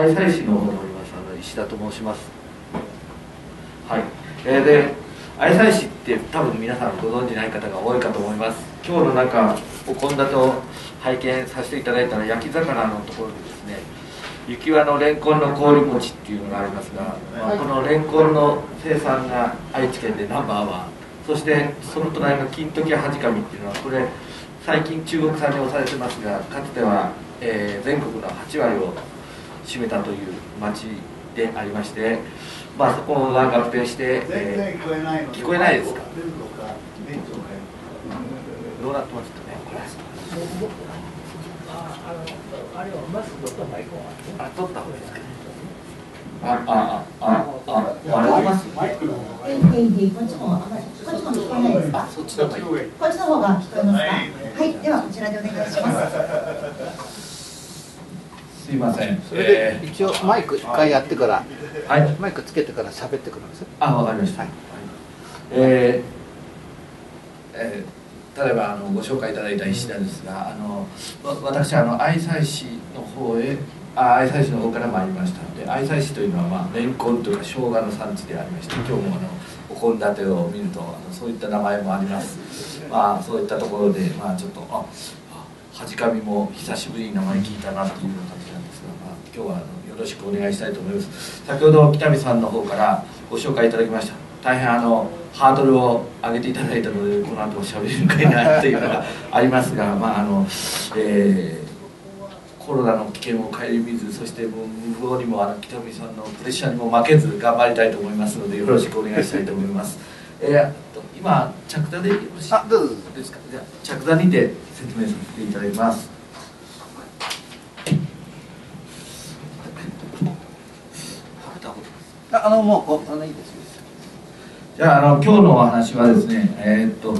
愛妻市の方におりますあの石田と申します。はい、えー、で愛妻市って多分皆さんご存じない方が多いかと思います。今日の中お献立を拝見させていただいたら焼き魚のところでですね雪輪のレンコンの氷餅っていうのがありますが、まあ、このレンコンの生産が愛知県でナンバーワン。そしてその隣の金時はじかみっていうのはこれ最近中国産に押されてますがかつては、えー、全国の8割を占めたという町でありましてまあそこが合併して、えー、聞こえない聞こえないですか？どうなってますかね？これあれはマスク取った方がいいかあ、取った方がいいですか？あ、あ、あ、あ、あ、あります？マイクの方がいい。こっちも、こっちも聞こえないですか？そっちの方がいい。こっちの方が聞こえますか？はい、では、こちらでお願いします。すいません。それで、一応マイク一回やってから。はい。マイクつけてから喋ってくるんです。あ、わかりました。はい、えー、えー例えばあのご紹介いただいた石田ですがあの私あの愛妻市の方へあ愛妻市の方から参りましたので愛妻市というのは、まあ、レンコンとか生姜の産地でありまして今日もあのお献立を見るとあのそういった名前もありますまあそういったところでまあちょっとあはじかみも久しぶりに名前聞いたなという感じなんですが、まあ、今日はあのよろしくお願いしたいと思います。先ほど北見さんの方からご紹介いただきました。大変あのハードルを上げていただいたのでこの後しゃべるかいなというのがありますがまああの、えー、コロナの危険を顧みずそしてもう無謀にもあの北見さんのプレッシャーにも負けず頑張りたいと思いますのでよろしくお願いしたいと思います。えー、今着座でよろしいですか？じゃ着座にて説明させていただきます。あのもうあのいいですよ。じゃああの今日のお話はですねえー、っと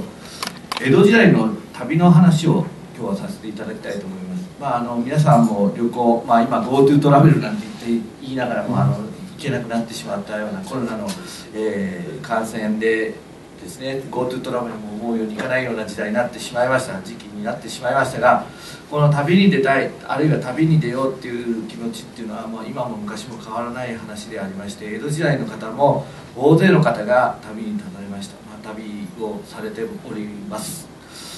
江戸時代の旅の話を今日はさせていただきたいと思いますまああの皆さんも旅行まあ今 GoTo トラベルなんて言って言いながらもあの行けなくなってしまったようなコロナの、えー、感染でですね。GoTo トラベルも思うようにいかないような時代になってしまいました。時期になってしまいましたがこの旅に出たいあるいは旅に出ようっていう気持ちっていうのはもう今も昔も変わらない話でありまして江戸時代の方も大勢の方が旅に立たれました、まあ、旅をされております。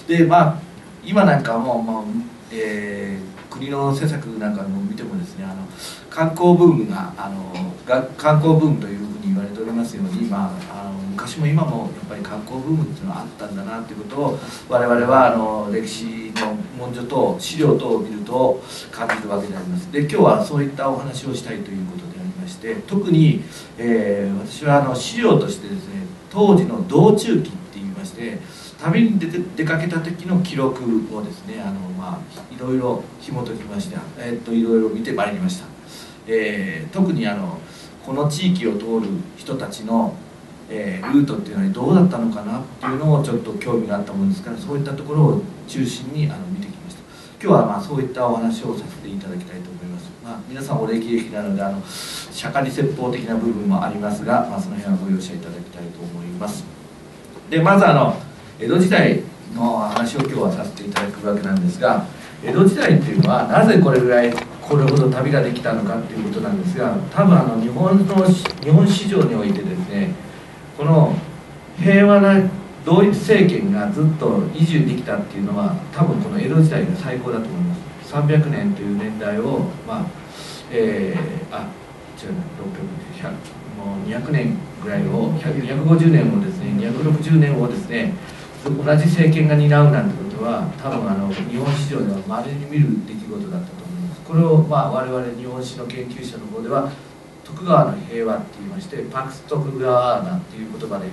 でまあ今なんかも、まあえー、国の施策なんかも見てもですねあの観光ブームがあのが観光ブームというふうに言われておりますように、まあ、あの昔も今もやっぱり観光ブームっていうのはあったんだなっていうことを我々はあの歴史の文書と資料等を見ると感じるわけであります。で今日はそういったお話をしたいということでありまして特に、えー、私はあの資料としてですね当時の道中記って言いまして旅に出て出かけた時の記録をですねあの、まあ、いろいろ紐解きまして、えー、っといろいろ見てまいりました、えー、特にあのこの地域を通る人たちの、えー、ルートっていうのはどうだったのかなっていうのをちょっと興味があったものですからそういったところを中心にあの見てきました。今日はまあそういったお話をさせていただきたいと思います、まあ、皆さんお歴々なのであの釈迦に説法的な部分もありますが、まあ、その辺はご容赦いただきたいと思います。でまずあの江戸時代の話を今日はさせていただくわけなんですが江戸時代っていうのはなぜこれぐらいこれほど旅ができたのかっていうことなんですが多分あの日本の日本市場においてですねこの平和な同一政権がずっと維持できたっていうのは多分この江戸時代が最高だと思います。300年という年代をまあえー、あ違う600もう200年ぐらいを250年をですね260年をですね同じ政権が担うなんてことは多分あの日本史上ではまれに見る出来事だったと思います。これをまあ我々日本史の研究者の方では徳川の平和って言いましてパクス徳川なんていう言葉で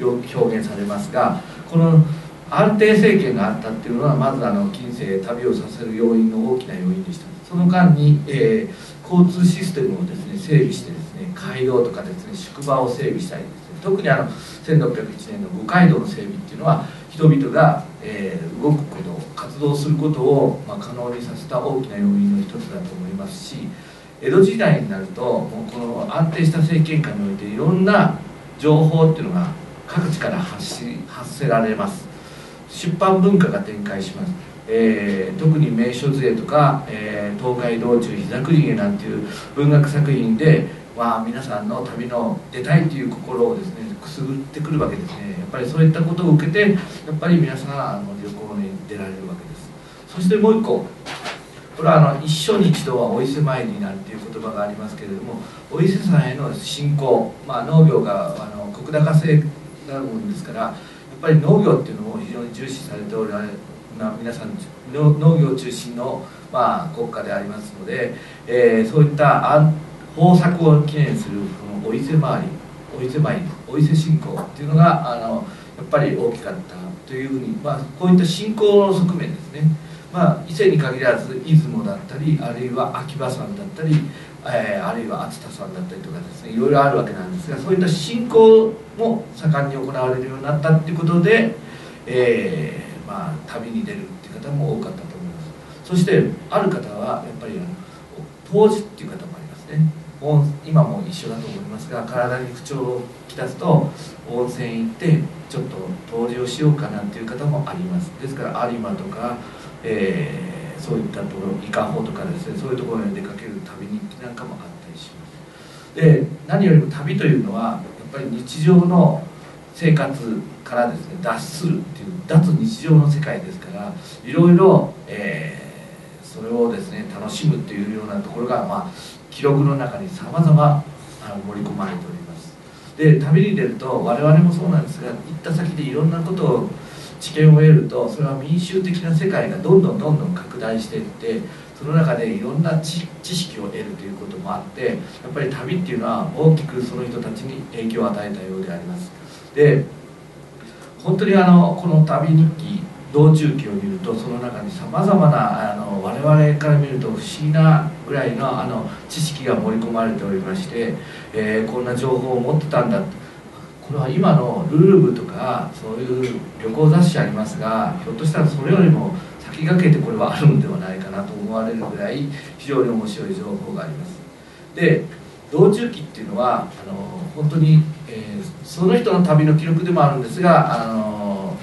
表現されますがこの安定政権があったっていうのはまずあの近世旅をさせる要因の大きな要因でした。その間に、えー、交通システムをですね整備してですね街道とかですね宿場を整備したりですね特にあの1601年の五街道の整備っていうのは人々が、えー、動くこと活動することを、まあ、可能にさせた大きな要因の一つだと思いますし江戸時代になるともうこの安定した政権下においていろんな情報っていうのが各地から発し発せられます。出版文化が展開します。えー、特に名所図絵とか、えー、東海道中膝栗毛なんていう文学作品で、まあ、皆さんの旅の出たいという心をですねくすぐってくるわけですね。やっぱりそういったことを受けてやっぱり皆さんあの旅行に出られるわけです。そしてもう一個これはあの一生に一度はお伊勢参りなんていう言葉がありますけれどもお伊勢さんへの信仰、まあ、農業があの石高制なもんですからやっぱり農業っていうのを非常に重視されておられる皆さん農業中心の、まあ、国家でありますので、えー、そういった豊作を記念するこのお伊勢参りお伊勢参りお伊勢信仰っていうのがあのやっぱり大きかったというふうに、まあ、こういった信仰の側面ですね。まあ、伊勢に限らず出雲だったりあるいは秋葉山だったり、えー、あるいは熱田山だったりとかですねいろいろあるわけなんですがそういった信仰も盛んに行われるようになったっていうことで、えー、まあ、旅に出るっていう方も多かったと思います。そしてある方はやっぱりあの当時っていう方もありますね。今も一緒だと思いますが体に不調をきたすと温泉行ってちょっと湯治をしようかなんていう方もあります。ですから有馬とかえー、そういったところ伊香保とかですねそういうところに出かける旅日記なんかもあったりします。で何よりも旅というのはやっぱり日常の生活からですね脱するっていう脱日常の世界ですからいろいろ、えー、それをですね楽しむっていうようなところが、まあ、記録の中にさまざま盛り込まれております。で旅に出ると我々もそうなんですが行った先でいろんなことを知見を得るとそれは民衆的な世界がどんどんどんどん拡大していってその中でいろんな知識を得るということもあってやっぱり旅っていうのは大きくその人たちに影響を与えたようであります。で本当にあのこの旅日記道中記を見るとその中にさまざまなあの我々から見ると不思議なぐらいのあの知識が盛り込まれておりまして、えー、こんな情報を持ってたんだと。これは今のルール部とかそういう旅行雑誌ありますがひょっとしたらそれよりも先駆けてこれはあるんではないかなと思われるぐらい非常に面白い情報があります。で道中記っていうのはあの本当に、えー、その人の旅の記録でもあるんですがあの、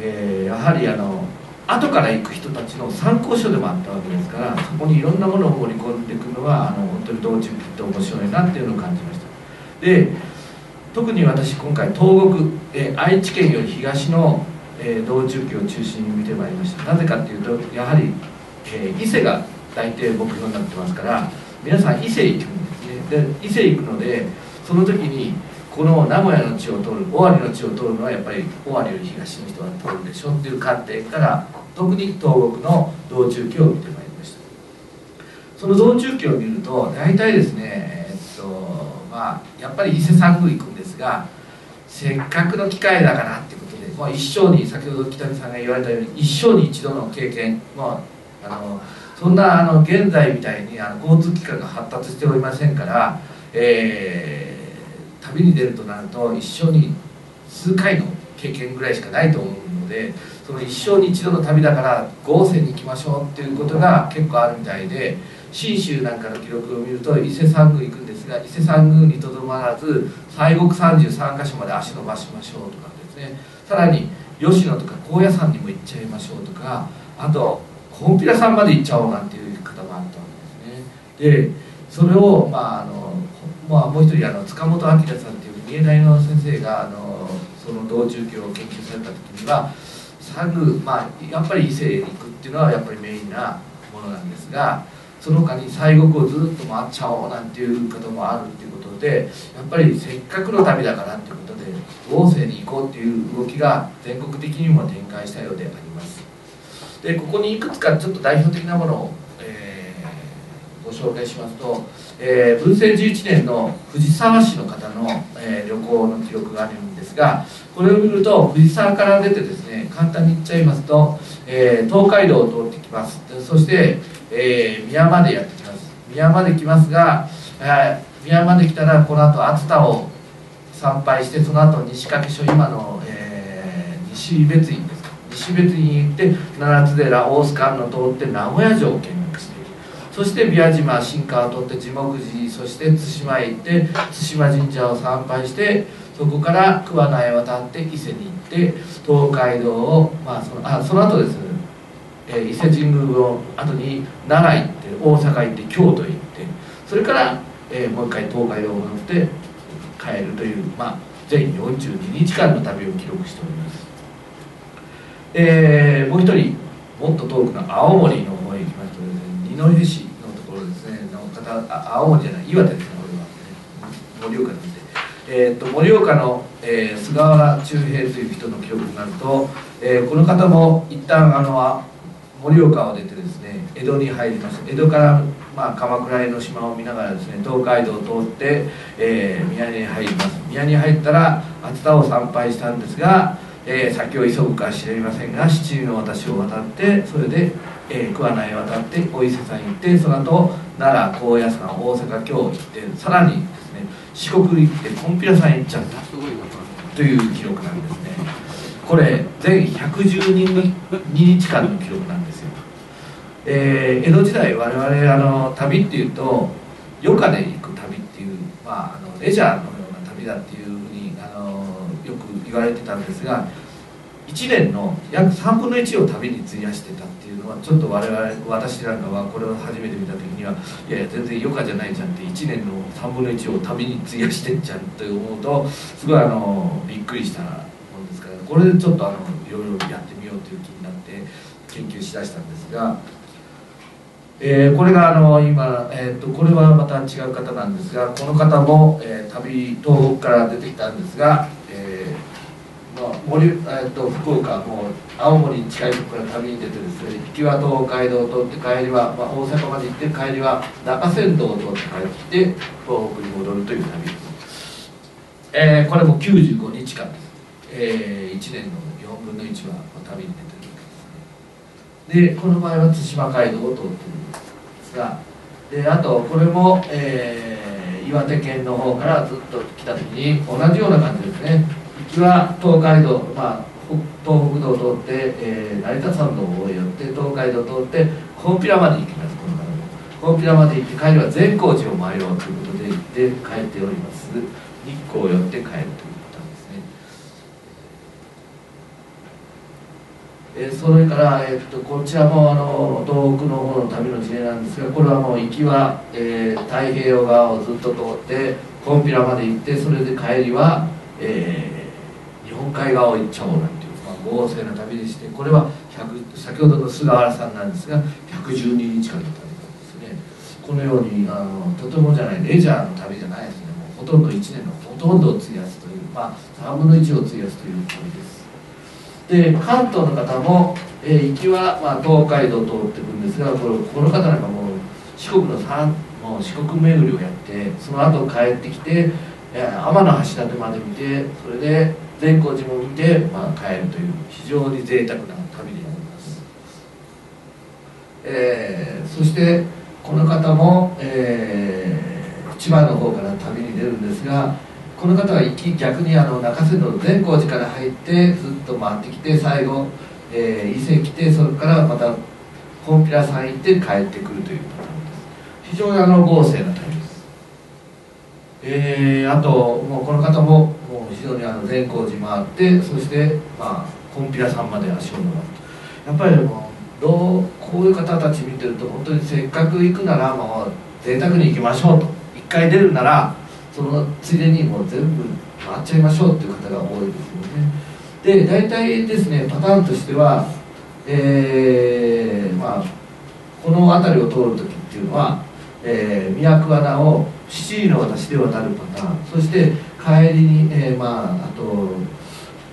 えー、やはりあの後から行く人たちの参考書でもあったわけですからそこにいろんなものを盛り込んでいくのはあの本当に道中記って面白いなっていうのを感じました。で特に私今回東国、えー、愛知県より東の、えー、道中記を中心に見てまいりました。なぜかっていうとやはり、えー、伊勢が大抵目標になってますから皆さん伊勢行くんですね。で伊勢行くのでその時にこの名古屋の地を通る尾張の地を通るのはやっぱり尾張より東の人は通るでしょっていう観点から特に東国の道中記を見てまいりました。その道中記を見ると大体ですねまあやっぱり伊勢山宮行くんですがせっかくの機会だからってことで、まあ、一生に先ほど北見さんが言われたように一生に一度の経験、まあ、あのそんなあの現在みたいにあの交通機関が発達しておりませんから、えー、旅に出るとなると一生に数回の経験ぐらいしかないと思うのでその一生に一度の旅だから豪勢に行きましょうっていうことが結構あるみたいで信州なんかの記録を見ると伊勢山宮行くんですが伊勢山宮にとどまらず西国33箇所まで足伸ばしましょうとかですね。さらに吉野とか高野山にも行っちゃいましょうとかあとコンピラさんまで行っちゃおうなんていう方もあったわけですね。でそれをまああの、まあ、もう一人あの塚本明さんっていう三重大の先生があのその道中記を研究された時には山宮まあやっぱり伊勢へ行くっていうのはやっぱりメインなものなんですがその他に西国をずっと回っちゃおうなんていうこともあるっていうことでやっぱりせっかくの旅だからっていうことで豪勢に行こうっていう動きが全国的にも展開したようであります。でここにいくつかちょっと代表的なものを、えー、ご紹介しますと、えー、文政11年の藤沢市の方の、えー、旅行の記録があるんですがこれを見ると藤沢から出てですね簡単に言っちゃいますと、え東海道を通ってきます。そしてえー、宮までやってきます。宮まで来ますが、えー、宮まで来たらこの後熱田を参拝してその後西掛所今の、えー、西別院ですか。西別院行って七つ寺大須賀の通って名古屋城を見学している。そして宮島新川を通って地木寺そして対馬へ行って対馬神社を参拝してそこから桑名へ渡って伊勢に行って東海道を、まあ、そのあその後ですね。え、伊勢神宮の後に奈良行って大阪行って京都行ってそれから、え、もう一回東海を乗って帰るという、まあ、全42日間の旅を記録しております、えー、もう一人もっと遠くの青森の方へ行きますとですね二戸市のところですね。の方あ青森じゃない岩手ですねこれは。盛岡なんで。えーと、盛岡の、えー、菅原忠平という人の記録になると、えー、この方も一旦あの盛岡を出てですね江戸に入りました江戸から、まあ、鎌倉江の島を見ながらですね東海道を通って、えー、宮に入ります。宮に入ったら熱田を参拝したんですが、えー、先を急ぐか知りませんが七里の私を渡ってそれで、えー、桑名へ渡ってお伊勢さん行ってその後奈良高野山大阪京行ってさらにですね四国行ってこんぴらさん行っちゃったという記録なんですね。これ全112日間の記録なんです、えー、江戸時代我々あの旅っていうと余暇で行く旅っていう、まあ、あのレジャーのような旅だっていうふうにあのよく言われてたんですが1年の約3分の1を旅に費やしてたっていうのはちょっと我々私なんかはこれを初めて見た時にはいやいや全然余暇じゃないじゃんって1年の3分の1を旅に費やしてんじゃんと思うとすごいあのびっくりしたもんですからこれでちょっとあのいろいろやってみようという気になって研究しだしたんですが、えー、これがあの今、えーと、これはまた違う方なんですがこの方も、えー、旅東北から出てきたんですが、えーまあ森えーと、福岡も青森に近いところから旅に出てですね行きは東海道を通って帰りは、まあ、大阪まで行って帰りは中山道を通って帰ってきて東北に戻るという旅。です、えー、これも95日間です。えー、1年の4分の1は旅に出てるわけですね。でこの場合は対馬街道を通ってる。がであとこれも、えー、岩手県の方からずっと来た時に同じような感じですね。行きは東海道まあ東北道を通って、えー、成田山道を寄って東海道を通ってコンピラまで行きます。この方コンピラまで行って帰りは善光寺を参ろうということで行って帰っております。日光を寄って帰ると。いうえそれから、えっとこちらもあの東北の方の旅の事例なんですがこれはもう行きは、えー、太平洋側をずっと通ってコンピラまで行ってそれで帰りは、えー、日本海側を行っちゃおうなんていう、まあ、豪勢な旅でしてこれは先ほどの菅原さんなんですが112日間の旅なんですね。このようにあのとてもじゃないレジャーの旅じゃないですね。もうほとんど1年のほとんどを費やすというまあ3分の1を費やすという旅です。で関東の方も、えー、行きは、まあ、東海道を通っていくんですがこのこの方なんかもう四国の三もう四国巡りをやってその後帰ってきて、えー、天橋立まで見てそれで善光寺も見て、まあ、帰るという非常に贅沢な旅になります、えー、そしてこの方も、えー、千葉の方から旅に出るんですがこの方は行き逆にあの中山道の善光寺から入ってずっと回ってきて最後、えー、伊勢来てそれからまたコンピラさん行って帰ってくるというパターンです。非常にあの豪勢な旅です。えー、あともうこの方ももう非常にあの善光寺回ってそしてまあコンピラさんまで足を伸ばすやっぱりもうどうこういう方たち見てると本当にせっかく行くならもう贅沢に行きましょうと。一回出るならそのついでにもう全部回っちゃいましょうっていう方が多いですよね。で大体ですねパターンとしてはえー、まあこの辺りを通る時っていうのは、えー、宮古穴を七里の私で渡るパターン。そして帰りに、えー、まああと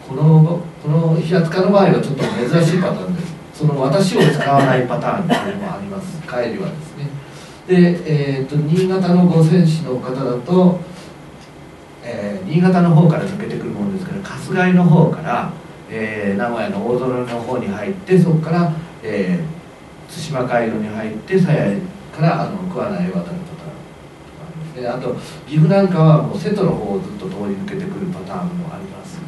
このこの平塚の場合はちょっと珍しいパターンです。その私を使わないパターンっていうのもあります。帰りはですね。で、えーと、新潟の五泉市の方だと、新潟の方から抜けてくるものですから春日井の方から、えー、名古屋の大空の方に入ってそこから、えー、対馬街道に入って鞘からあの桑名へ渡るパターンとかありますね。あと岐阜なんかはもう瀬戸の方をずっと通り抜けてくるパターンもあります。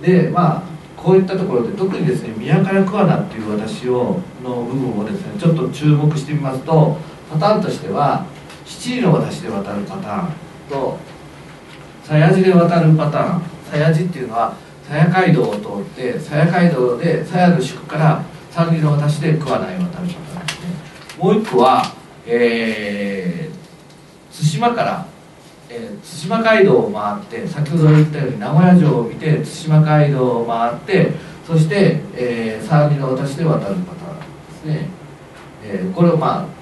でまあこういったところで特にですね宮から桑名っていう私をの部分をですねちょっと注目してみますとパターンとしては七里の私で渡るパターンと鞘地で渡るパターン鞘地っていうのは鞘街道を通って鞘街道で鞘の宿から三里の私で桑名へ渡るパターン。ですねもう一個は、えー、対馬からえー、対馬街道を回って先ほど言ったように名古屋城を見て対馬街道を回ってそして、えー、三里の私で渡るパターンですね、えー、これをまあ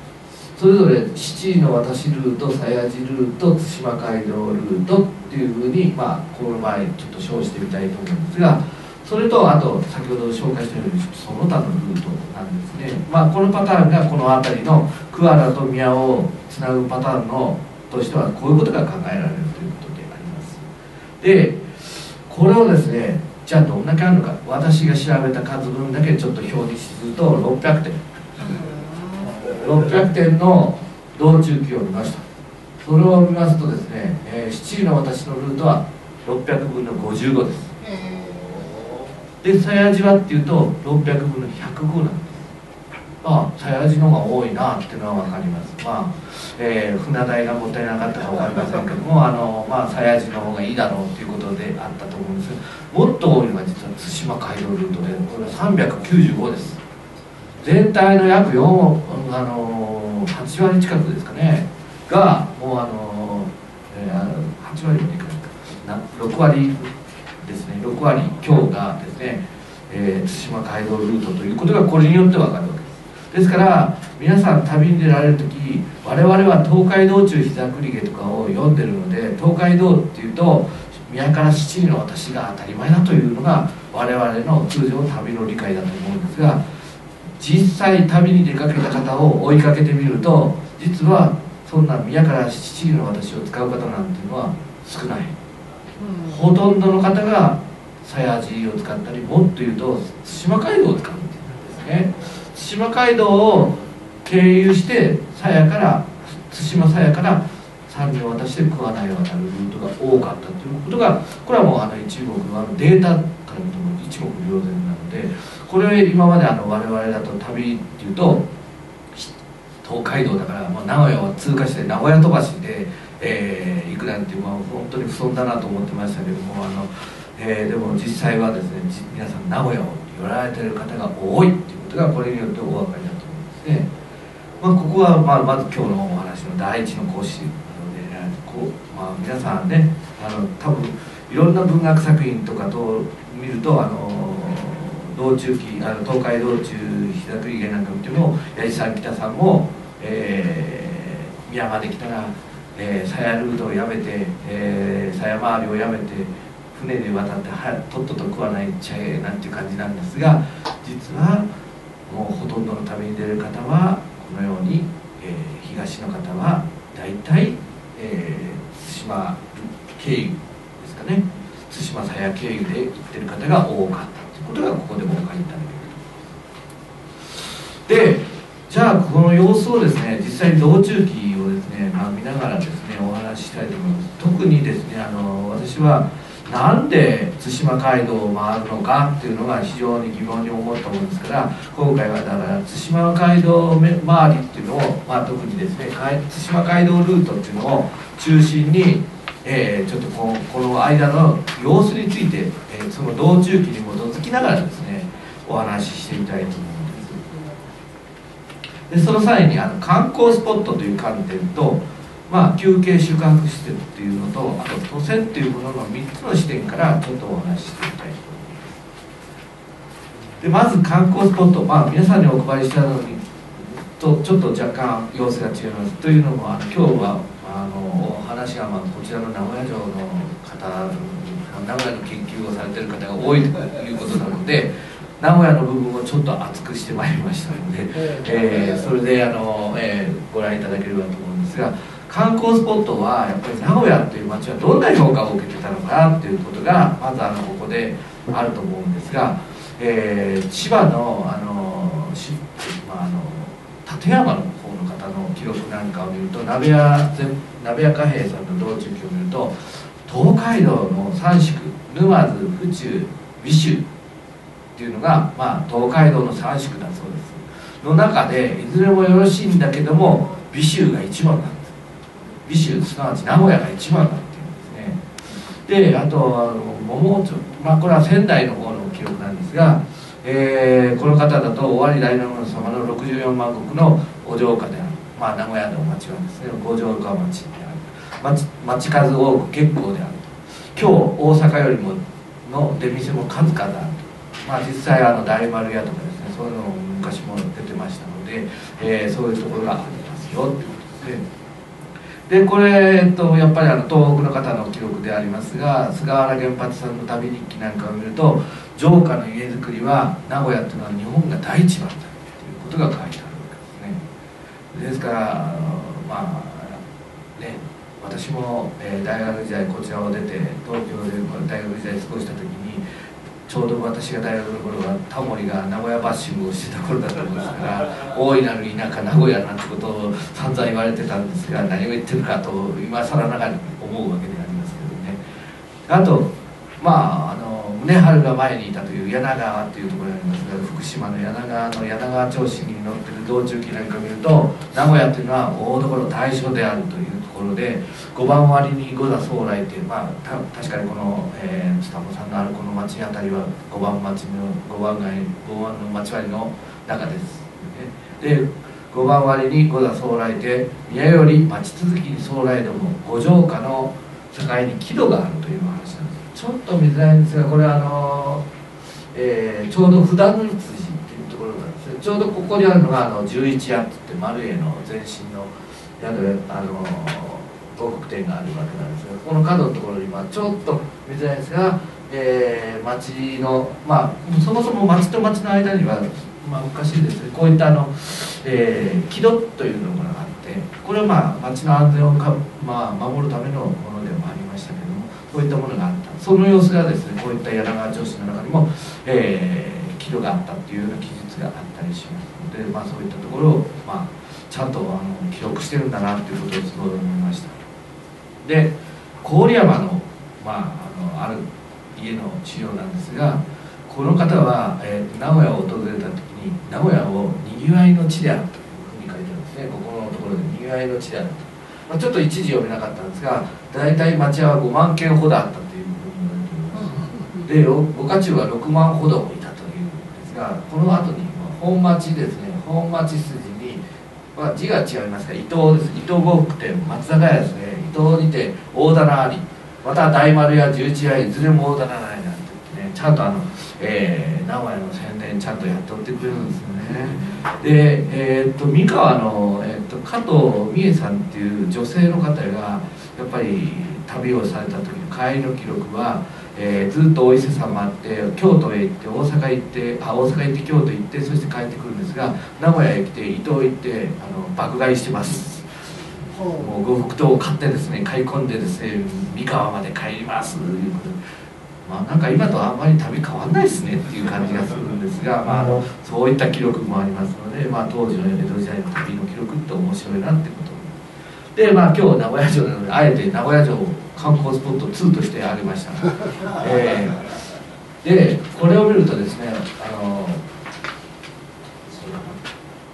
それぞれ七里の私ルート鞘師ルート対馬街道ルートっていうふうに、まあ、この場合ちょっと称してみたいと思うんですがそれとあと先ほど紹介したようにその他のルートなんですね、まあ、このパターンがこの辺りの桑名と宮をつなぐパターンのとしてはこういうことが考えられるということであります。でこれをですねじゃあどんだけあるのか私が調べた数分だけちょっと表示すると600点。600点の道中記を見ました。それを見ますとですね、えー、7時の私のルートは600分の55です。で鞘地はっていうと600分の105なんです。まあ鞘地の方が多いなっていうのは分かります。まあ、えー、船代がもったいなかったか分かりませんけども あのまあ鞘地の方がいいだろうっていうことであったと思うんです。けどもっと多いのが実は対馬街道ルートでこれは395です全体の約4あの8割近くですかね。がもうあの、えー、8割もいかな6割ですね。6割強がですね、えー、対馬街道ルートということがこれによって分かるわけです。ですから皆さん旅に出られる時我々は東海道中膝栗毛とかを読んでるので東海道っていうと宮から七里の私が当たり前だというのが我々の通常旅の理解だと思うんですが実際旅に出かけた方を追いかけてみると実はそんな宮から七里の私を使う方なんていうのは少ない、うん、ほとんどの方が鞘地を使ったりもっと言うと対馬街道を使うんですね。対馬街道を経由して鞘から対馬鞘から三里を渡して桑名へ渡るルートが多かったということがこれはもうあの一目のあのデータから見ても一目瞭然でこれ今まであの我々だと旅っていうと東海道だから、まあ、名古屋を通過して名古屋飛ばしで、えー、行くなんていう、まあ、本当に不損だなと思ってましたけどもあの、えー、でも実際はですね皆さん名古屋を寄られてる方が多いっていうことがこれによってお分かりだと思うんですね、まあ、ここは、まあ、まず今日のお話の第一の講師なので、ね、こう、まあ、皆さんねあの多分いろんな文学作品とかと見るとあの道中記あの東海道中膝栗毛なんか見ても八重さん北さんも、えー、宮まで来たら鞘、えー、ルートをやめて、えー、鞘回りをやめて船で渡ってはとっとと食わないっちゃえなんていう感じなんですが実はもうほとんどの旅に出る方はこのように、えー、東の方は大体、えー、対馬経由ですかね。対馬鞘経由で行ってる方が多かった。ことがここでもお分かりいただけるでじゃあこの様子をですね実際に道中記をですね、まあ、見ながらですねお話ししたいと思います。特にですねあの私はなんで対馬街道を回るのかっていうのが非常に疑問に思ったものですから今回はだから対馬街道周りっていうのを、まあ、特にですね対馬街道ルートっていうのを中心にえー、ちょっとこのこの間の様子について、えー、その道中記に基づきながらですねお話ししてみたいと思うんですでその際にあの観光スポットという観点と、まあ、休憩宿泊施設っていうのとあと都線っていうものの3つの視点からちょっとお話ししてみたいと思います。でまず観光スポット、まあ、皆さんにお配りしたのにとちょっと若干様子が違います。というのもあの今日はあの話がまあこちらの名古屋城の方名古屋の研究をされてる方が多いということなので名古屋の部分をちょっと厚くしてまいりましたので、えー、それであの、えー、ご覧いただければと思うんですが観光スポットはやっぱり名古屋という街はどんな評価を受けてたのかなっていうことがまずあのここであると思うんですが、えー、千葉のあのし、まあ、あの館山の記録なんかを見ると鍋屋鍋屋貨幣さんの道中記を見ると東海道の三宿沼津府中美州っていうのが、まあ、東海道の三宿だそうですの中でいずれもよろしいんだけども美州が一番なんです。美州すなわち名古屋が一番だっていうんですね。であとあの桃町まあこれは仙台の方の記録なんですが、えー、この方だと尾張大納言様の64万石のお城下で、まあ、名古屋の町はですね五条川町である。町町数多く結構である。今日大阪よりもの出店も数々あるまあ、実際あの大丸屋とかですねそういうのも昔も出てましたので、えー、そういうところがありますよってことですね。でこれ、えっと、やっぱりあの東北の方の記録でありますが菅原源八さんの旅日記なんかを見ると城下の家づくりは名古屋っていうのは日本が第一番だということが書いてある。ですからまあね私も、えー、大学時代こちらを出て東京で大学時代過ごした時にちょうど私が大学の頃はタモリが名古屋バッシングをしてた頃だったもんですから 大いなる田舎名古屋なんてことを散々言われてたんですが何を言ってるかと今更ながら思うわけでありますけどね。あとまあ宗春が前にいたという柳川っていうところがありますが福島の柳川の柳川調子に乗ってる道中記なんか見ると名古屋っていうのは大所大正であるというところで5番割に五座総来っていうまあ確かにこの、えー、スタンさんのあるこの町あたりは5番町の5番街5番の町割の中です、で5番割に五座総来で宮より町続きに総来ども五条下の境に木戸があるという話なんです。ちょっと見づらいんですがこれあの、えー、ちょうど普段の辻っていうところなんですねちょうどここにあるのがあの十一夜って言って丸栄の前身の宿あの東北店があるわけなんですがこの角のところに、まあ、ちょっと見づらいんですが、えー、町のまあそもそも町と町の間には、まあ、おかしいですね。こういったあの、えー、木戸というのがあってこれはまあ町の安全をか、まあ、守るためのものでもありましたけどもこういったものがあったその様子がですねこういった柳川城市の中にも、えー、木戸があったっていうような記述があったりしますので、まあ、そういったところを、まあ、ちゃんとあの記録してるんだなっていうことをすごい思いました。で郡山の,、まあ、あのある家の資料なんですがこの方は、えー、名古屋を訪れた時に名古屋をにぎわいの地であるというふうに書いてあるんですね。ここのところでにぎわいの地であると。まあ、ちょっと一時読めなかったんですが大体町屋は5万件ほどあったで五家中は6万ほどいたというんですがこの後に本町ですね本町筋に、まあ、字が違いますが伊東です伊東呉服店松坂屋ですね伊東にて大棚ありまた大丸や十一屋いずれも大棚ないなんてねちゃんとあの、えー、名古屋の宣伝ちゃんとやっておってくれるんです。よねで、えー、っと三河の、えー、っと加藤美恵さんっていう女性の方がやっぱり旅をされた時の帰りの記録は、えー、ずっとお伊勢さんもあって京都へ行って大阪行ってあ大阪行って京都行ってそして帰ってくるんですが名古屋へ来て伊東行ってあの爆買いしてます。もう呉服刀を買ってですね買い込んでですね三河まで帰りますということで。まあ、なんか今とあんまり旅変わんないですねっていう感じがするんですが、まあ、あのそういった記録もありますので、まあ、当時の江戸時代の旅の記録って面白いなってことでまあ今日名古屋城なのであえて名古屋城を観光スポット2として挙げました、えー、でこれを見るとですねあの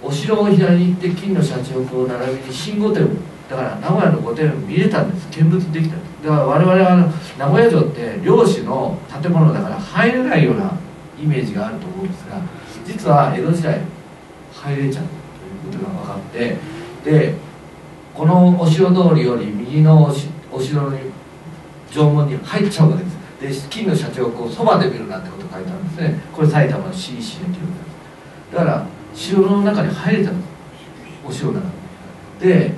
お城を左に行って金のシャチホコを並びに新御殿だから名古屋の御殿見れたんです。見物できた。だから我々は名古屋城って領主の建物だから入れないようなイメージがあると思うんですが実は江戸時代入れちゃうということが分かってでこのお城通りより右のお城の城門に入っちゃうわけです。で金の社長をこうそばで見るなんてこと書いてあるんですね。これ埼玉の CC の記録です。だから城の中に入れたんですお城の中にで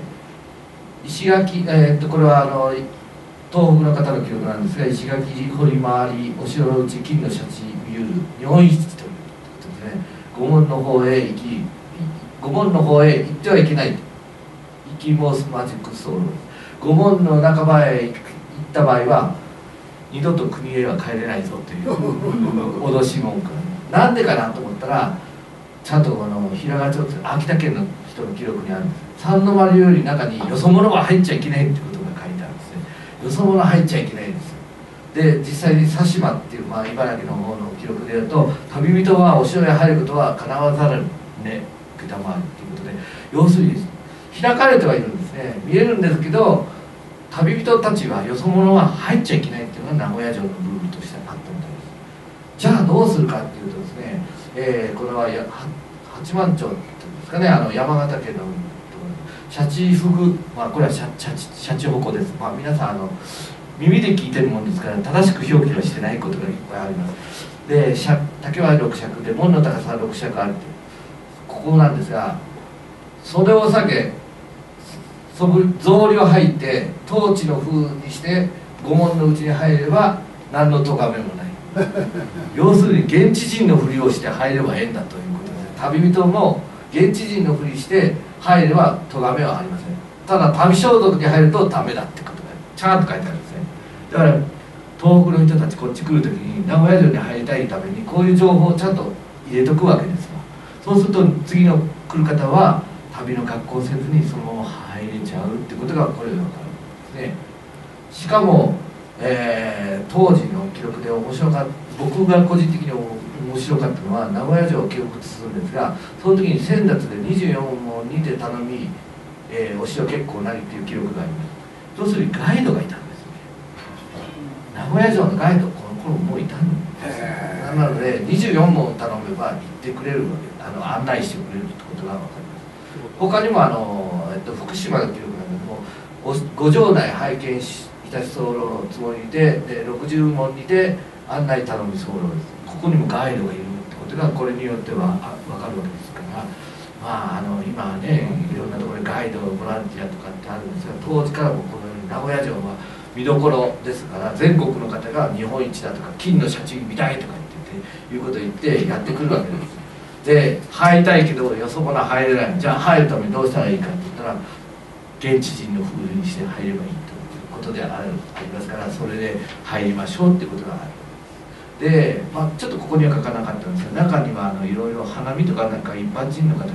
石垣、えー、っとこれはあの東北の方の記録なんですが石垣堀回りお城のうち金のシャチ見る日本一ということですね。御門の方へ行き御門の方へ行ってはいけない行き申すマジックソウル御門の半ばへ行った場合は二度と国へは帰れないぞという 脅し文句。なんでかなと思ったらちゃんとこの平賀町って秋田県の人の記録にあるんです。三の丸より中によそ者は入っちゃいけないってことが書いてあるんですね。よそ者入っちゃいけないんですよ。で実際に佐島っていう、まあ、茨城の方の記録でいうと旅人はお城へ入ることはかなわざるね下回るっていうことで要するに開かれてはいるんですね。見えるんですけど旅人たちはよそ者は入っちゃいけないっていうのが名古屋城のルールとしてあったみたいです。じゃあどうするかっていうとですねえー、これはや八幡町っていうんですかねあの山形県のシャチフグ、まあ、これはシャシャチシャチホコです、まあ、皆さんあの耳で聞いてるもんですから正しく表記はしてないことがいっぱいあります。で竹は6尺で門の高さは6尺あるってここなんですが袖を下げ草履を入って統治の風にして御門のうちに入れば何の咎めもない。要するに現地人のふりをして入ればええんだということです旅人も現地人のふりして入れば咎めはありません。ただ旅消毒に入るとダメだってことがちゃんと書いてあるんですね。だから東北の人たちこっち来る時に名古屋城に入りたいためにこういう情報をちゃんと入れとくわけですわそうすると次の来る方は旅の格好せずにそのまま入れちゃうってことがこれで分かるんですね。しかも、えー、当時の記録で面白かった僕が個人的に面白かったのは名古屋城を記憶するんですがその時に先達で24問にで頼み、えー、お城結構なりっていう記録があります。要するにガイドがいたんですね。名古屋城のガイドこの頃もういたんですなので24問頼めば行ってくれるわけあの案内してくれるってことが分かります他にもあの、えっと、福島の記録なんだけどもご城内拝見しいたし候のつもりでで60問にて案内頼み候です。ここにもガイドがいるってことがこれによっては分かるわけですから。まああの今はねいろんなところでガイドボランティアとかってあるんですが当時からもこのように名古屋城は見どころですから全国の方が日本一だとか金のシャチ見たいとか言っていうことを言ってやってくるわけです。で入りたいけどよそ者入れない。じゃあ入るためにどうしたらいいかって言ったら現地人の風にして入ればいいということであるありますからそれで入りましょうってことがある。で、まあ、ちょっとここには書かなかったんですけど中にはあのいろいろ花見とかなんか一般人の方が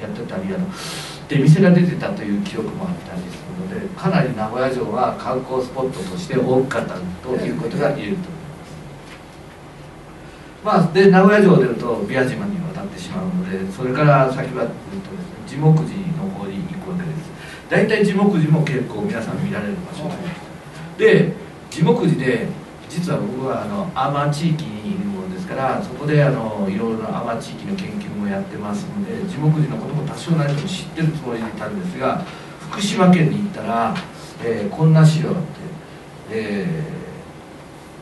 やってたりあの出店が出てたという記憶もあったりするのでかなり名古屋城は観光スポットとして多かったということが言えると思います。まあ、で名古屋城を出ると宮島に渡ってしまうのでそれから先は、樹木寺の方に行くわけです。大体樹木寺も結構皆さん見られる場所で。樹木寺で実は僕はあの海地域にいるものですからそこであのいろいろな海地域の研究もやってますので樹木寺のことも多少なりとも知ってるつもりでいたんですが福島県に行ったら、えー、こんな資料って、えー、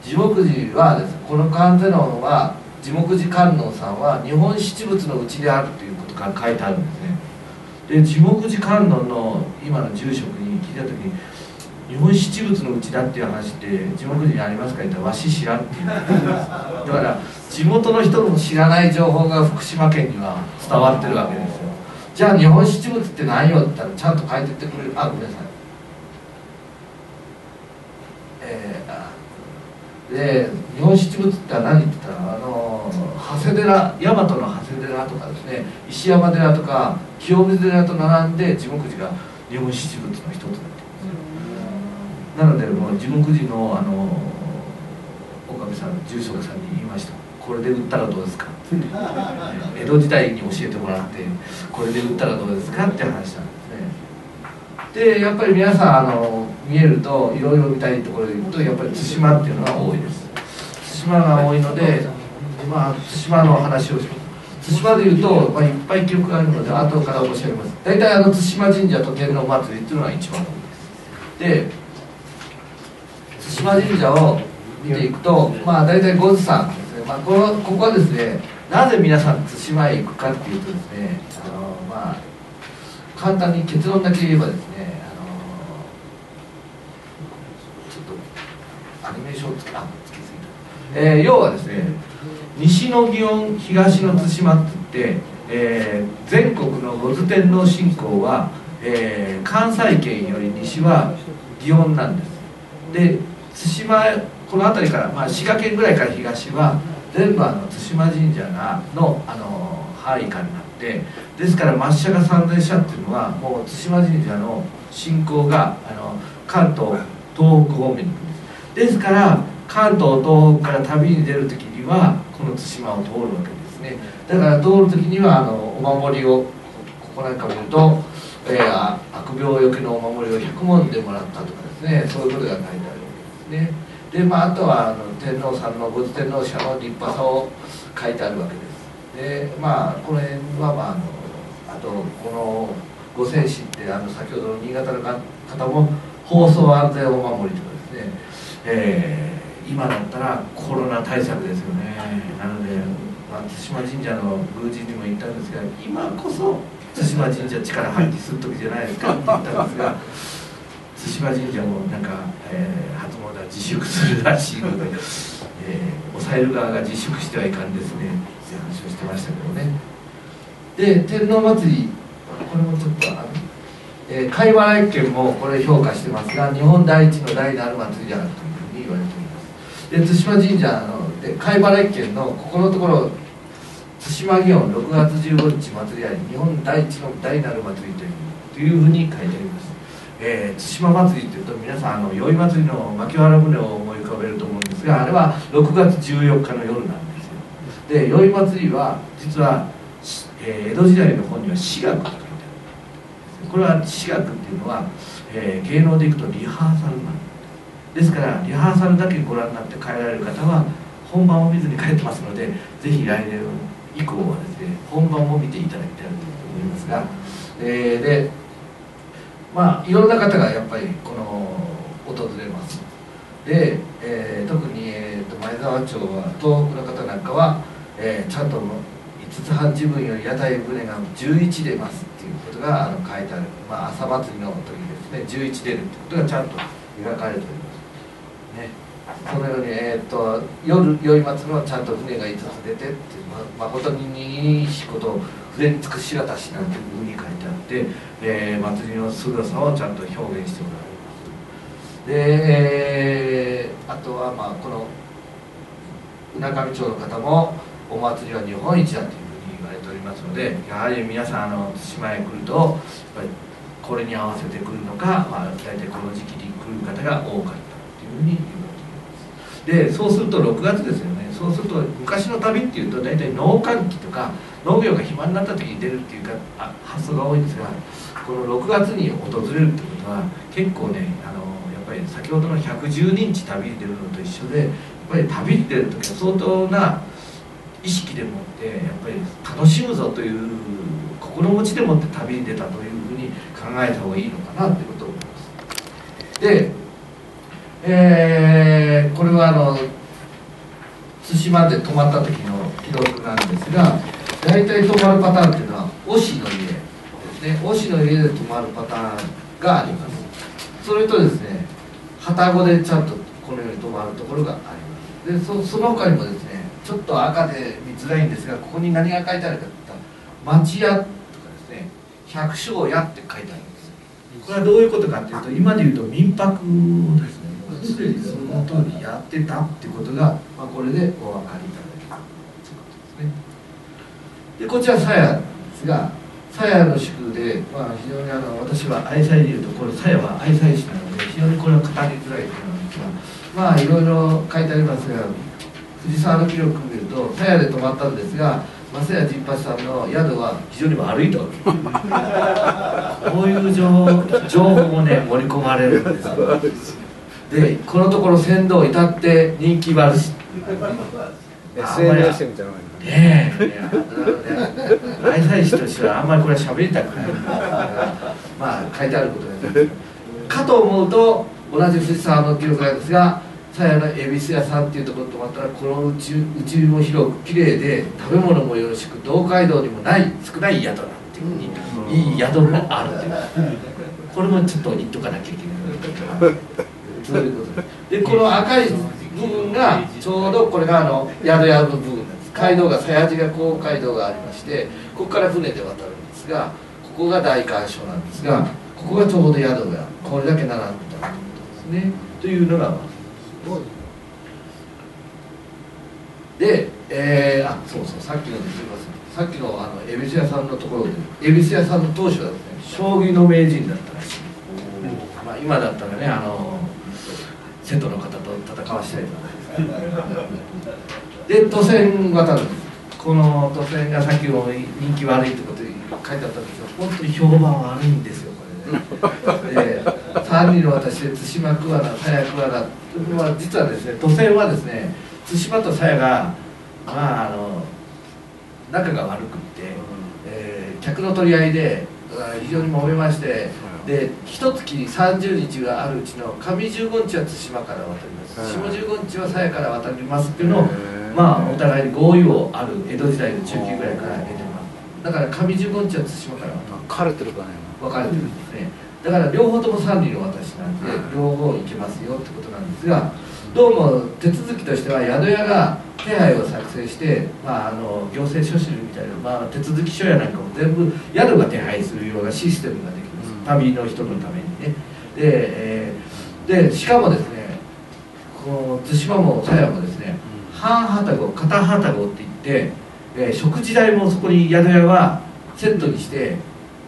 樹木寺はですこの観世音は樹木寺観音さんは日本七仏のうちであるということが書いてあるんですね。で樹木寺観音の今の住職に聞いた時に日本七仏のうちだっていう話って樹木寺にありますか言ったらわし知らんっていう。だから地元の人も知らない情報が福島県には伝わってるわけですよ。じゃあ日本七仏って何よって言ったらちゃんと書いてってくれる？あごめんなさい。えー、で日本七仏って何って言ったらあの長谷寺大和の長谷寺とかですね。石山寺とか清水寺と並んで樹木寺が日本七仏の一つだってなのでもう樹木寺のあの岡部さん住職さんに言いました。これで売ったらどうですか？江戸時代に教えてもらってこれで売ったらどうですか？って話なんですね。でやっぱり皆さんあの見えるといろいろ見たいところで言うとやっぱり対馬っていうのが多いです。対馬が多いのでまあ対馬の話をします。対馬でいうと、まあ、いっぱい記憶があるので後から申し上げます。大体あの対馬神社と天皇祭りっていうのが一番多いです。で対馬神社を見ていくとまあ大体五頭山ですね、まあ、このここはですねなぜ皆さん対馬へ行くかっていうとですねあのまあ簡単に結論だけ言えばですねあのちょっとアニメーションつけつけすぎた、えー、要はですね西の祇園東の対馬って言って、えー、全国の五頭天皇信仰は、えー、関西圏より西は祇園なんです。で対馬この辺りから、まあ、滋賀県ぐらいから東は全部あの対馬神社がのあの範囲下になってですから抹社が三千社っていうのはもう対馬神社の信仰があの関東東北方面にですから関東東北から旅に出る時にはこの対馬を通るわけですね。だから通る時にはあのお守りをここなんか見ると、えー、悪病よけのお守りを100文でもらったとかですね。そういうことが書いてあるわけですね。でまああとはあの天皇さんの仏天皇社の立派さを書いてあるわけです。でまあこの辺はまああのあとこの五泉市ってあの先ほどの新潟の方も放送安全お守りとかですね、えー、今だったらコロナ対策ですよね。なので、まあ、対馬神社の宮司にも言ったんですが今こそ対馬神社力発揮する時じゃないですか。って言ったんですが対馬神社もなんか、えー、初詣は自粛するらしいので、えー、抑える側が自粛してはいかんですね。って話をしてましたけどね。で天皇祭りこれもちょっとあの、えー、貝原一県もこれ評価してますが日本第一の大なる祭りであると言われております。で対馬神社ので貝原一県のここのところ対馬祇園6月15日祭りあり日本第一の大なる祭りというというふうに書いてあります。えー、対馬祭りっていうと皆さんあの宵祭りの牧原宗を思い浮かべると思うんですがあれは6月14日の夜なんですよ。で宵祭りは実は、えー、江戸時代の本には私学と書いてあるこれは私学っていうのは、えー、芸能でいくとリハーサルなんですですからリハーサルだけご覧になって帰られる方は本番を見ずに帰ってますのでぜひ来年以降はですね本番も見ていただきたいと思いますが、えー、でまあいろんな方がやっぱりこの訪れます。で、えー、特に、えーと、前沢町は東北の方なんかは、えー、ちゃんと5つ半自分より屋台船が11出ますっていうことがあの書いてある、まあ、朝祭りの時ですね11出るってことがちゃんと描かれております。そのように、えーと、夜宵祭りはちゃんと船が5つ出てっていう、まあ、誠にいいことを筆に尽くし渡しなんていうふうに書いてあって、えー、祭りの凄さをちゃんと表現しておられます。で、えー、あとはまあこの海上町の方もお祭りは日本一だというふうに言われておりますのでやはり皆さんあの対馬へ来るとやっぱりこれに合わせてくるのか、まあ、大体この時期に来る方が多かった。いうふうにでそうすると6月ですよねそうすると昔の旅っていうと大体農閑期とか農業が暇になった時に出るっていうか発想が多いんですがこの6月に訪れるってことは結構ねあのやっぱり先ほどの110日旅に出るのと一緒でやっぱり旅に出る時は相当な意識でもってやっぱり楽しむぞという心持ちでもって旅に出たというふうに考えた方がいいのかなということを思います。で、えー、これはあの対馬で泊まった時の記録なんですが大体泊まるパターンっていうのは推しの家ですね。推しの家で泊まるパターンがあります。それとですね旅籠でちゃんとこのように泊まるところがあります。でそその他にもですねちょっと赤で見づらいんですがここに何が書いてあるかって言ったら町屋とかですね百姓屋って書いてあるんですこれはどういうことかっていうと今で言うと民泊ですね。すでにその通りやってたってことが、まあ、これでお分かりいただけるということですね。でこちら鞘ですが鞘の宿で、まあ、非常にあの私は愛妻でいうとこれ鞘は愛妻師なので非常にこれは語りづらいというんですがまあいろいろ書いてありますが藤沢の記録を見ると鞘で泊まったんですが増谷陣八さんの宿は非常に悪いと。こういう情報情報もね盛り込まれるんですでこのところ船頭至って人気悪し。SNS みたいなねえ愛妻師としてはあんまりこれは喋りたくない。まあ書いてあることです。かと思うと同じ藤沢の記録なんですがさやの恵比寿屋さんっていうところとまったらこのうちうちも広くきれいで食べ物もよろしく東海道にもない少ない宿だっていうふうにいい宿もあるっていう。これもちょっと言っとかなきゃいけないそういうことでこの赤い部分がちょうどこれがあの宿屋の部分なんです街道が鞘地がこう街道がありましてここから船で渡るんですがここが大観所なんですがここがちょうど宿屋これだけ並んでたということですね。というのがまずで、えー、あそうそうさっきのすみません。さっきのあの恵比寿屋さんのところで恵比寿屋さんの当主はですね将棋の名人だったらしい、まあ、今だったらねあの瀬戸の方と戦わしたいとで都線渡るこの都線がさっきの人気悪いってことに書いてあったんですけど本当に評判悪いんですよこれ。ねで3人の私で対馬桑名鞘桑名、まあ、実はですね都線はですね対馬と鞘がまああの仲が悪くって、えー、客の取り合いで非常に揉めましてで一月に30日があるうちの上15日は対馬から渡ります。下15日は鞘から渡りますっていうのをまあお互いに合意をある江戸時代の中期ぐらいから得てます。だから上15日は対馬から渡る。分かれてるかね。分かれてるんですね。だから両方とも三里の私なんで両方行けますよってことなんですがどうも手続きとしては宿屋が手配を作成して、まあ、あの行政書士みたいな、まあ、手続き書やなんかも全部宿が手配するようなシステムができ旅の人のためにね。で,、えー、でしかもですねこの対馬も鞘もですね半はたご片はたごって言って、えー、食事代もそこに宿屋はセットにして、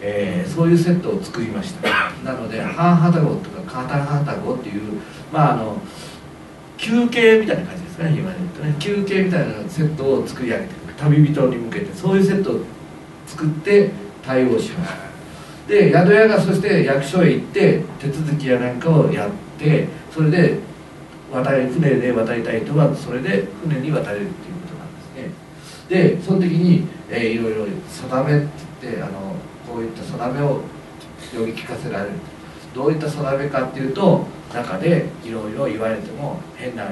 えー、そういうセットを作りました。なので半はたごとか片はたごっていうまああの休憩みたいな感じですね今で言うとね。休憩みたいなセットを作り上げて旅人に向けてそういうセットを作って対応しますで宿屋がそして役所へ行って手続きやなんかをやってそれで渡り船で渡りたい人はそれで船に渡れるっていうことなんですね。でその時に、えー、いろいろ定めって言ってあのこういった定めを読み聞かせられる。どういった定めかっていうと中でいろいろ言われても変な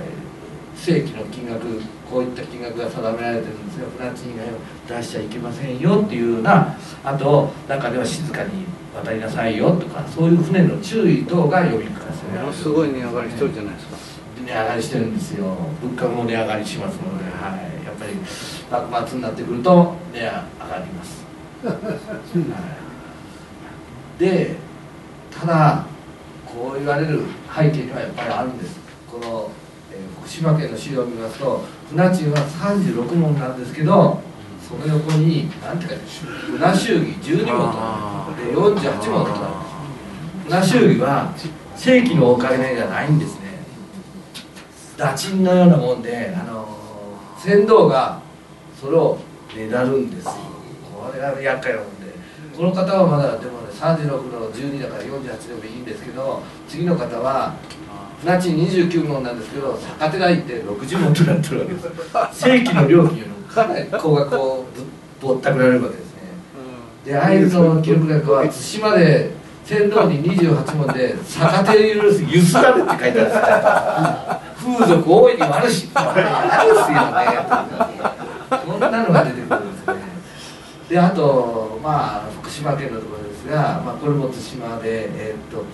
正規の金額こういった金額が定められてるんですよ。船賃以外を出しちゃいけませんよっていうようなあと中では静かに渡りなさいよとかそういう船の注意等が呼びかせられる。すごい値上がりしてるじゃないですか。値上がりしてるんですよ。物価も値上がりしますので、はい、やっぱり幕末になってくると値上がります、はい、でただこう言われる背景にはやっぱりあるんです。この、えー、福島県の資料を見ますと船賃は36問なんですけどその横に何て書いてある船祝儀12問とで48問と船祝儀は正規のお金じゃないんですね。打賃のようなもんであの船頭がそれをねだるんですこれが厄介なもんで。この方はまだでもね36の12だから48でもいいんですけど次の方は船賃29問なんですけど逆手がいって60問となってるわけです。正規の料金よりもかなり高額をぼったくられるわけですね。で会津の記録額は対馬で船頭に28問で逆手ゆるすゆすられって書いてあるんです風俗大いに悪しあるっすよね。こんなのが出てくるんですね。であとまあ福島県のところですが、まあ、これも対馬でえー、っと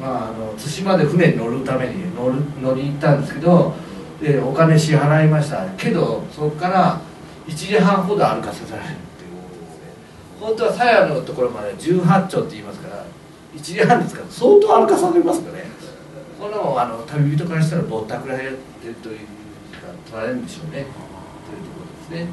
まああの対馬で船に乗るために乗る乗りに行ったんですけどでお金支払いました。けどそこから1時半ほど歩かされるっていうことで本当は鞘のところまで18丁って言いますから1時半ですから相当歩かされますかね。このあの旅人からしたらぼったくられてるというか取られるんでしょうね。というところですね。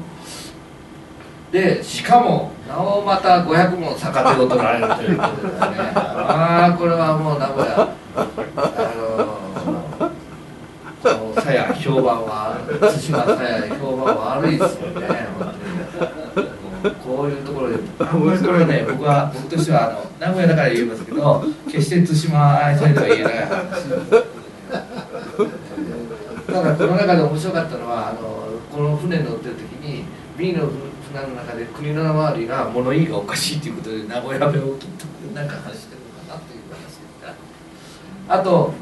でしかもなおまた500問逆手を取られるということですね。ああこれはもう名古屋あのこのさや評判は対馬さや評判悪いですよね本当に。こういうところであんまりこれね僕は僕としてはあの名古屋だから言いますけど決して対馬愛されては言えない話。ただこの中で面白かったのはあのこの船に乗ってる時に B の船の中で国の周りが物言いがおかしいということで名古屋弁をきっとなんか話してるのかなという話ですあと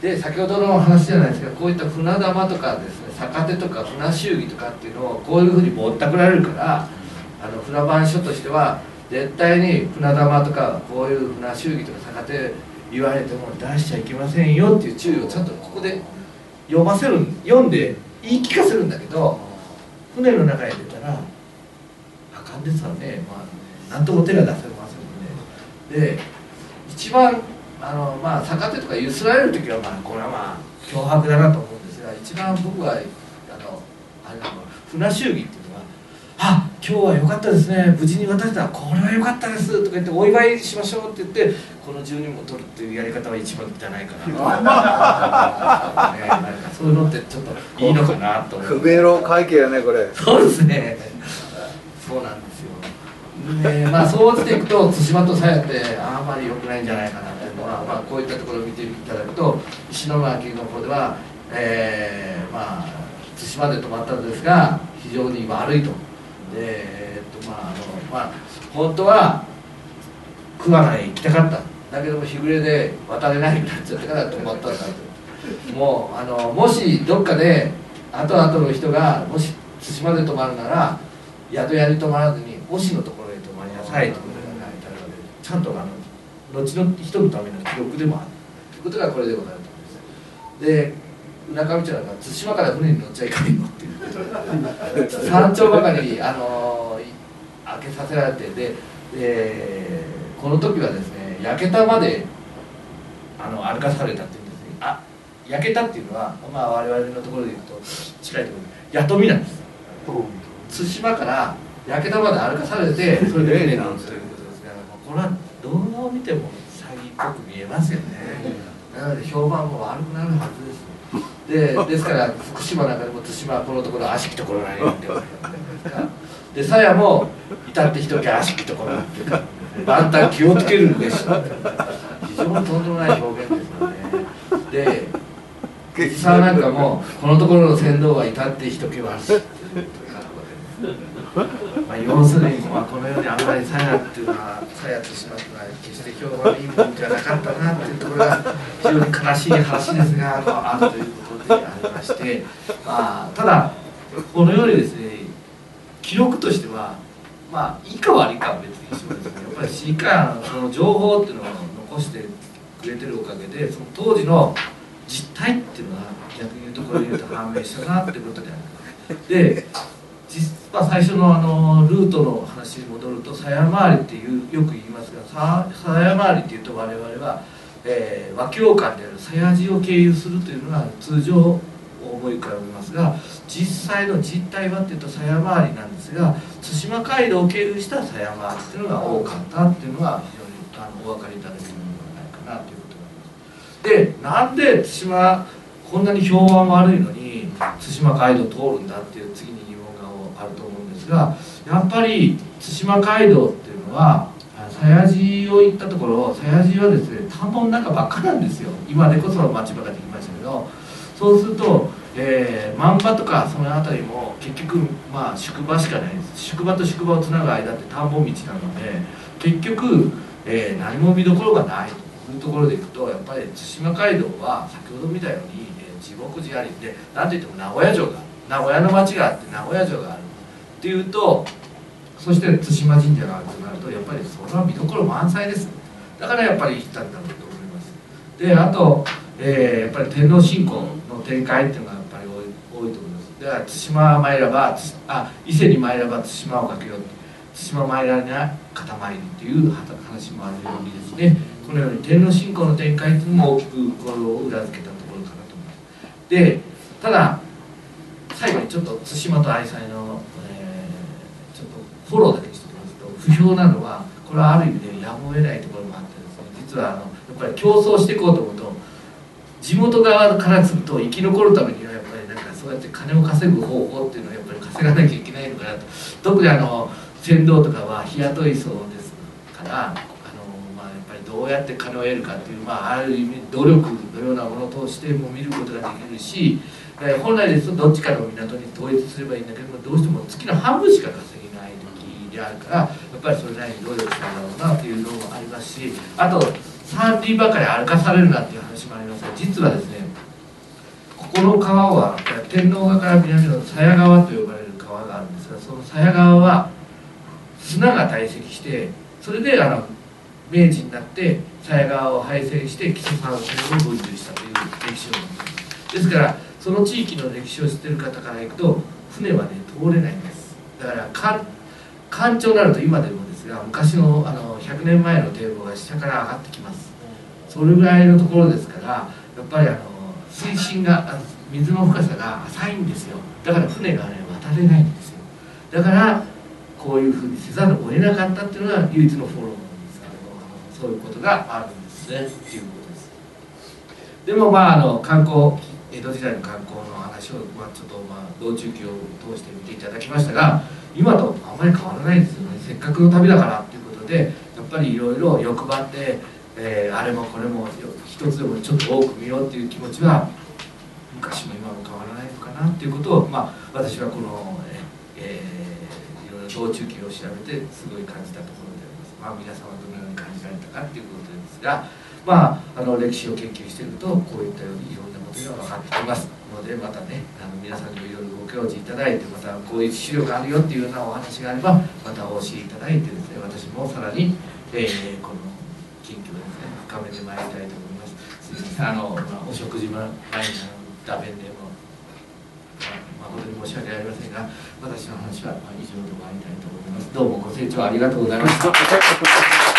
で先ほどの話じゃないですかこういった船玉とかですね逆手とか船祝儀とかっていうのをこういうふうにぼったくられるからあの船番所としては絶対に船玉とかこういう船祝儀とか逆手言われても出しちゃいけませんよっていう注意をちゃんとここで読ませる読んで。言い聞かせるん。だけど船の中へ出たらですわね、まあ、なんとも手が出せませんのでで一番あの、まあ、逆手とかゆすられる時は、まあ、これはまあ脅迫だなと思うんですが一番僕はあのあれなの船祝儀っていうのは「あ今日は良かったですね。無事に渡せた。これは良かったです」とか言って「お祝いしましょう」って言ってこの12も取るっていうやり方は一番汚いかな。と、ね、なんかそういうのってちょっといいのかなと思不明朗会計やねこれ。そうですね。そうなんですよでまあそうしていくと対馬と鞘ってあんまり良くないんじゃないかなっていうのは、まあ、こういったところを見ていただくと石巻の方では、えー、まあ対馬で泊まったんですが非常に悪いと。えー、っとまああのまあ本当は桑名へ行きたかった。だけども日暮れで渡れないくなっちゃったから止まったんだと。もうあのもしどっかで後々の人がもし対馬で泊まるなら宿屋に泊まらずに推しのところへ泊まりない。ということが書いてあるわけでちゃんとあの後の人のための記録でもあるということがこれでございますで村上町なんか対馬から船に乗っちゃいかんよ。っていう山頂ばかりあの開けさせられてででこの時はですね焼けたまであの歩かされたっていうんですねあ焼けたっていうのは、まあ、我々のところで言うと近いところで雇みなんです対馬から焼けたまで歩かされてそれで例なんですということですからこれは動画を見ても詐欺っぽく見えますよね。なので評判も悪くなるはずですでですから福島なんかでも対馬このところ悪しきところないって言われて。で鞘も至って人気悪しきところってい。うか万端気をつけるんです非常にとんでもない表現ですよね。で藤沢なんかもこのところの船頭は至って人気悪しまあ、要するに、まあ、このようにあんまりさやっていうのはさやとしますが決して評判いいもんじゃなかったなっていうところが非常に悲しい話ですがまあるということでありまして、まあ、ただこのようにですね記録としてはまあいいか悪いかは別にしろですねやっぱり市官その情報っていうのを残してくれてるおかげでその当時の実態っていうのは逆に言うところで言うと判明したなってことであります。で実は最初のあのルートの話に戻ると鞘回りっていうよく言いますが鞘回りっていうと我々は、えー、和教館である鞘寺を経由するというのが通常思い浮かべますが実際の実態はっていうと鞘回りなんですが対馬街道を経由した鞘回りっていうのが多かったっていうのが非常にあのお分かりいただけるのではないかなということなんです。でなんで対馬こんなに評判悪いのに対馬街道通るんだっていう次にがやっぱり対馬街道っていうのは鞘寺を行ったところ鞘寺はですね田んぼの中ばっかなんですよ。今でこそ町場ができましたけどそうすると、えー、万場とかその辺りも結局まあ宿場しかないです。宿場と宿場をつなぐ間って田んぼ道なので結局、えー、何も見どころがない。というところでいくとやっぱり対馬街道は先ほど見たように、えー、地獄寺ありで何といっても名古屋城が名古屋の町があって名古屋城がある。っていうとそして対馬神社があるとなるとやっぱりそれは見どころ満載です。だからやっぱり行ったんだろうと思います。であと、えー、やっぱり天皇信仰の展開っていうのがやっぱり多い多いと思います。では対馬参らばあ伊勢に参らば対馬をかけよう。対馬参らには肩参りっていう話もあるようにですねこのように天皇信仰の展開っていうのも大きくこれを裏付けたところかなと思います。でただ最後にちょっと対馬と愛妻のフォローだけしておきますと不評なのはこれはある意味でやむを得ないところもあってですね。実はあのやっぱり競争していこうと思うと地元側からすると生き残るためにはやっぱりなんかそうやって金を稼ぐ方法っていうのをやっぱり稼がなきゃいけないのかなと。特にあの船頭とかは日雇い層ですからあの、ま、やっぱりどうやって金を得るかっていう、まあ、ある意味努力のようなものを通しても見ることができるし本来ですとどっちかの港に統一すればいいんだけどもどうしても月の半分しか稼げであるからやっぱりそれなりに努力するんだろうなというのもありますしあと3輪ばかり歩かされるなっていう話もありますが実はですねここの川は天皇川から南の鞘川と呼ばれる川があるんですがその鞘川は砂が堆積してそれであの明治になって鞘川を排水して木曽山線を分流したという歴史を持っています。ですからその地域の歴史を知ってる方からいくと船はね通れないんです。だから干潮になると今でもですが昔のあの100年前の堤防が下から上がってきます。それぐらいのところですからやっぱりあの水深が水の深さが浅いんですよ。だから船がね渡れないんですよ。だからこういうふうにせざるを得なかったっていうのが唯一のフォローなんですけどそういうことがあるんですね。っていうことです。でもまああの観光江戸時代の観光の話を、まあ、ちょっとまあ道中記を通して見ていただきましたが今とあんまり変わらないですよね。せっかくの旅だからっていうことでやっぱりいろいろ欲張って、えー、あれもこれも一つでもちょっと多く見ようっていう気持ちは昔も今も変わらないのかなっていうことを、まあ、私はこの、えー、いろいろ小中期を調べてすごい感じたところであります、まあ、皆様どのように感じられたかっていうことですがまああの歴史を研究しているとこういったようにいろんなことが分かってきます。のでまたねあの皆さんにもいろいろご教示いただいてまたこういう資料があるよっていうようなお話があればまたお教えいただいてですね私もさらに、えー、この研究をですね深めてまいりたいと思います。すいませんあの、まあ、お食事前にダメでもま誠に申し訳ありませんが私の話は以上で終わりたいと思います。どうもご清聴ありがとうございました。